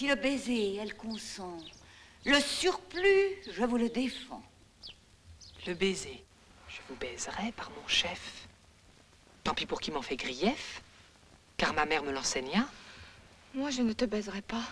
Si le baiser, elle consent. Le surplus, je vous le défends. Le baiser, je vous baiserai par mon chef. Tant pis pour qui m'en fait grief, car ma mère me l'enseigna. Moi, je ne te baiserai pas.